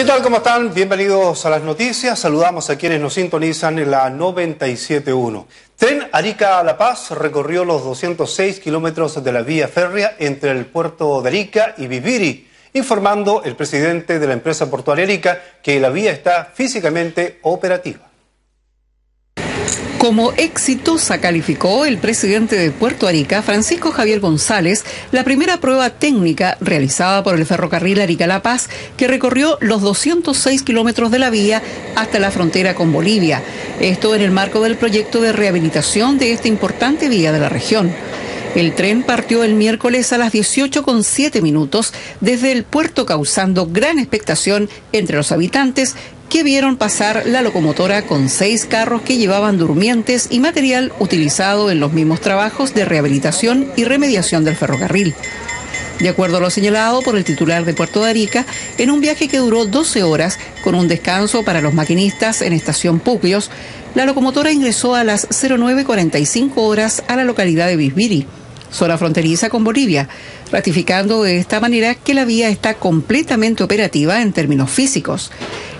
¿Qué tal? ¿Cómo están? Bienvenidos a las noticias. Saludamos a quienes nos sintonizan en la 97.1. Tren Arica a La Paz recorrió los 206 kilómetros de la vía férrea entre el puerto de Arica y Viviri, informando el presidente de la empresa portuaria Arica que la vía está físicamente operativa. Como exitosa calificó el presidente de Puerto Arica, Francisco Javier González, la primera prueba técnica realizada por el ferrocarril Arica-La Paz, que recorrió los 206 kilómetros de la vía hasta la frontera con Bolivia. Esto en el marco del proyecto de rehabilitación de esta importante vía de la región. El tren partió el miércoles a las 18.7 minutos desde el puerto causando gran expectación entre los habitantes que vieron pasar la locomotora con seis carros que llevaban durmientes y material utilizado en los mismos trabajos de rehabilitación y remediación del ferrocarril. De acuerdo a lo señalado por el titular de Puerto de Arica, en un viaje que duró 12 horas, con un descanso para los maquinistas en estación Pupios, la locomotora ingresó a las 09.45 horas a la localidad de Bisbiri, zona fronteriza con Bolivia, ratificando de esta manera que la vía está completamente operativa en términos físicos.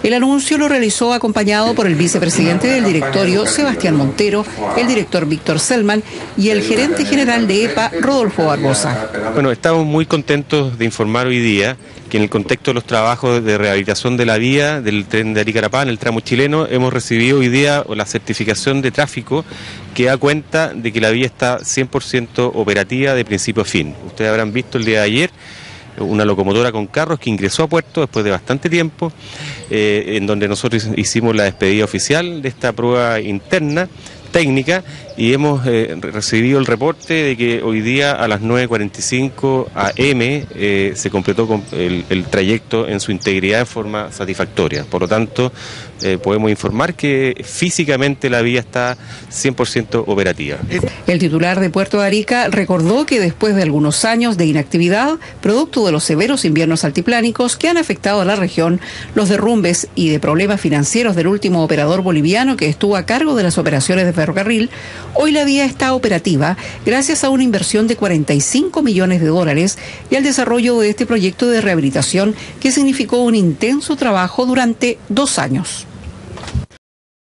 El anuncio lo realizó acompañado por el vicepresidente del directorio, Sebastián Montero, el director Víctor Selman y el gerente general de EPA, Rodolfo Barbosa. Bueno, estamos muy contentos de informar hoy día que en el contexto de los trabajos de rehabilitación de la vía del tren de Aricarapá, en el tramo chileno, hemos recibido hoy día la certificación de tráfico que da cuenta de que la vía está 100% operativa de principio a fin. Ustedes habrán visto el día de ayer una locomotora con carros que ingresó a puerto después de bastante tiempo, eh, en donde nosotros hicimos la despedida oficial de esta prueba interna técnica y hemos eh, recibido el reporte de que hoy día a las 9.45 am eh, se completó el, trayecto en su integridad de forma satisfactoria. Por lo tanto, eh, podemos informar que físicamente la vía está 100% operativa. El titular de Puerto Arica recordó que después de algunos años de inactividad, producto de los severos inviernos altiplánicos que han afectado a la región, los derrumbes y de problemas financieros del último operador boliviano que estuvo a cargo de las operaciones de ferrocarril, Hoy la vía está operativa gracias a una inversión de 45 millones de dólares y al desarrollo de este proyecto de rehabilitación que significó un intenso trabajo durante dos años.